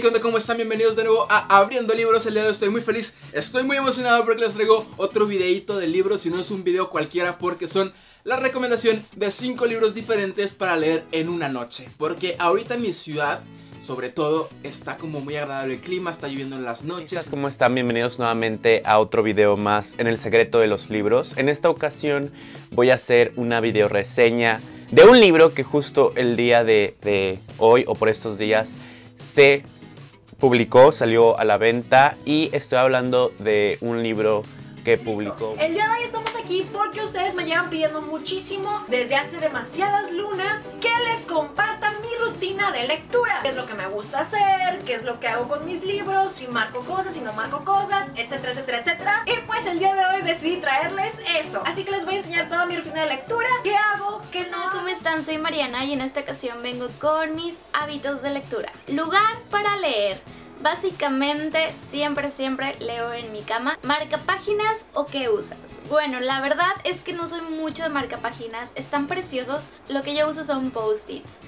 ¿Cómo están? Bienvenidos de nuevo a Abriendo Libros. El día de hoy estoy muy feliz, estoy muy emocionado porque les traigo otro videito de libros. Y no es un video cualquiera porque son la recomendación de 5 libros diferentes para leer en una noche. Porque ahorita en mi ciudad sobre todo está como muy agradable el clima, está lloviendo en las noches. ¿Cómo están? Bienvenidos nuevamente a otro video más en el secreto de los libros. En esta ocasión voy a hacer una video reseña de un libro que justo el día de, de hoy o por estos días se publicó, salió a la venta y estoy hablando de un libro que publicó. El día de hoy estamos aquí porque ustedes me llevan pidiendo muchísimo desde hace demasiadas lunas que les comparta mi rutina de lectura. ¿Qué es lo que me gusta hacer? ¿Qué es lo que hago con mis libros? Si marco cosas, si no marco cosas, etcétera, etcétera, etcétera. Y pues el día de hoy decidí traerles eso. Así que les voy a enseñar toda mi rutina de lectura, Soy Mariana y en esta ocasión vengo con mis hábitos de lectura. Lugar para leer. Básicamente siempre siempre leo en mi cama marca páginas o qué usas. Bueno, la verdad es que no soy mucho de marca páginas, están preciosos, lo que yo uso son post-its.